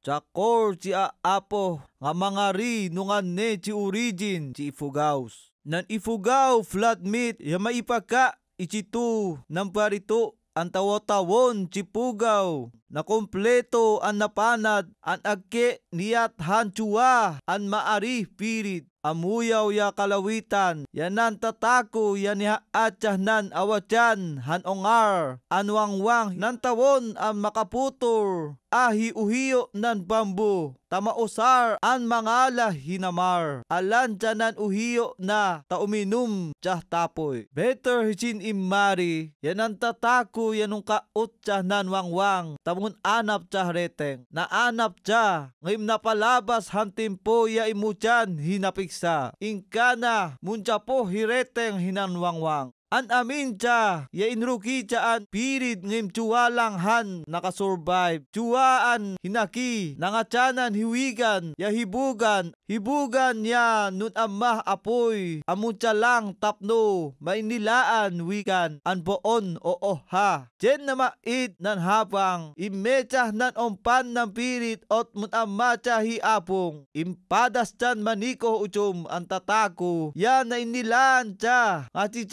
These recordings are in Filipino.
Chakor ci aapo nga mga ri nungan ne ci origin ci ifugaws. Nan ifugaw flat meat ya maipaka ichitu ng parito ang tawatawon ci pugaw na kompleto an napanad an agke niyat hanchua an maari pirit. Amuyaw ya kalawitan yanan tatako yan atya nan awatyan han ongar. Anwangwang nan tawon ang makaputor ahi uhiyo nan bambu. Tamausar an mangala hinamar. Alan janan uhiyo na tauminum tiyah tapoy. Better hichin imari yanan tatako yanong kaut tiyah nan wangwang tamun anap tiyah reteng na anap tiyah ngayim napalabas han timpo ya imuchan hinapiksa. Inkana muncha po hireteng hinanwangwang An amin cha, ya inruki cha an pirit ngim chuwalang han nakasurvive. Chuwaan hinaki, nangachanan hiwigan, ya hibugan, hibugan ya nun amah apoy. Amuncha lang tapno, mainilaan wikan, an poon o oha. Jen na mait nan hapang, imecha nan ompan ng pirit ot mun amma cha hiapong. Impadas chan maniko uchum ang tatako, ya na inilaan cha, ngati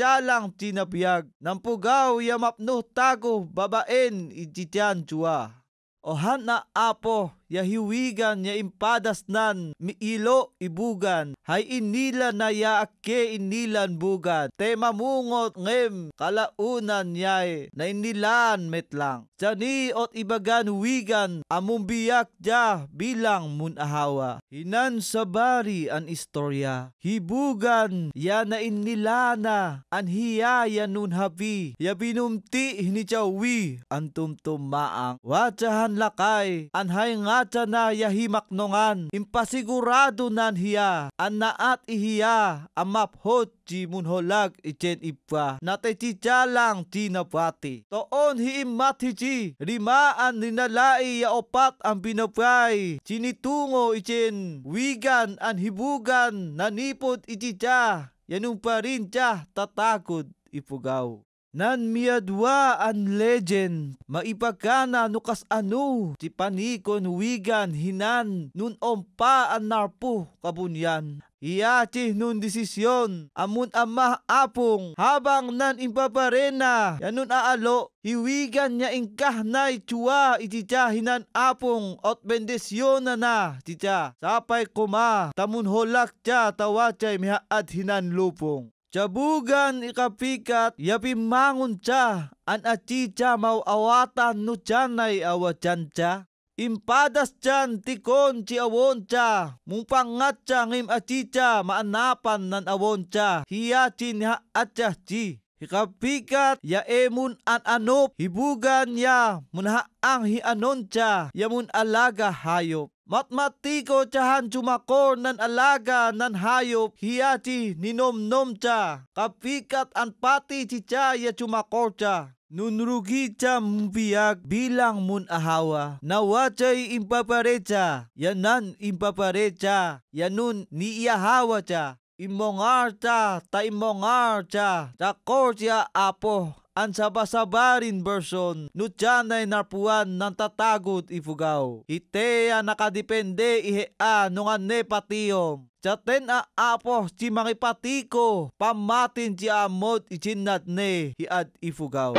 lang tinapiyag. Nang pugaw yamapno tago babaen ijityan chua. Ohan na apo yahiwigan ya impadas nan miilo ibugan. Hay inila na yaake inilan bugan. Te mamungot ngem kalaunan yay na inilan metlang. Jani ot ibagan wigan amumbiyak ja bilang mun ahawa. Hinan sabari an istorya. Hibugan ya na inilana an hiya ya nun habi. Ya binumti hinichawi an tumtumaang. Wajahan lakay an hay nga acha na yahimak nongan impasigurado nan hiya. An naat ihiya amaphot ji munholag ichen ipa natay chicha lang tinapati toon hiimat hiji rimaan ninalai ya opat ang binapay chinitungo ichen. Wigan an hibugan. Nanipod ichicha. Yanong pa rin tatakod ipugaw nan miadwa an legend maipagkana nukas anu ti panikon wigan hinan nun ompa an narpo kabunyan Iyati nun desisyon, amun amah apong, habang nan impaparena, yanun aalo, hiwigan niya ingkah na chua iticha hinan apong, ot bendisyon na na, ticha, sapay kuma, tamun holak cha tawachay mihaat hinan lupong. Cabugan ikapikat yapimangon cha an achi cha mauawatan no chanay awachan cha. Impadas chan tikon ci awon cha, mumpangat cha ngim achi cha maanapan nan awon cha, hiya chin ha atcha chi. Hikapikat ya emun an anop, hibugan ya munha ang hianon cha, yamun alaga hayop. Matmatiko chahan chumakor nan alaga nan hayop hiyachi ninomnom cha. Kapikat an pati chicha ya chumakor cha. Nunrugi cha mbiyak bilang mun ahawa. Nawachay impaparecha. Yanan impaparecha. Yanun ni iyahawa cha. Imongar cha, ta imongar cha. Cha apo ang sabasabarin version nutyanay narpuan ng tatagod ifugaw. Itea nakadepende ihea nungan ne patiyom. Chaten a apo si mga patiko pamatin si amot ichinat ne hiad ifugaw.